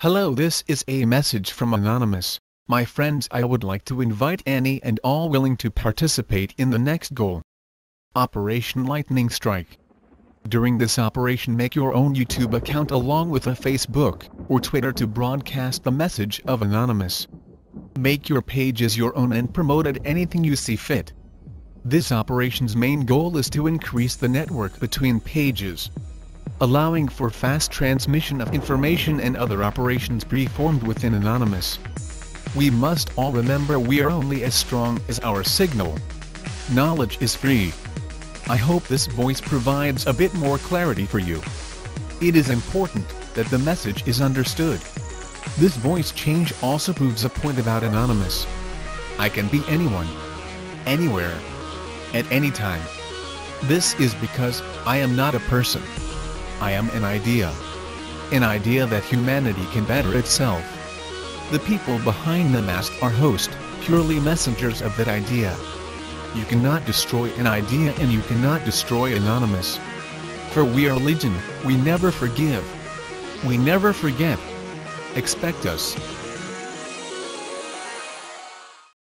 Hello this is a message from Anonymous. My friends I would like to invite any and all willing to participate in the next goal. Operation Lightning Strike. During this operation make your own YouTube account along with a Facebook or Twitter to broadcast the message of Anonymous. Make your pages your own and promote it anything you see fit. This operation's main goal is to increase the network between pages, allowing for fast transmission of information and other operations performed within Anonymous. We must all remember we are only as strong as our signal. Knowledge is free. I hope this voice provides a bit more clarity for you. It is important that the message is understood. This voice change also proves a point about Anonymous. I can be anyone, anywhere, at any time. This is because I am not a person. I am an idea. An idea that humanity can better itself. The people behind the mask are host, purely messengers of that idea. You cannot destroy an idea and you cannot destroy Anonymous. For we are legion, we never forgive. We never forget. Expect us.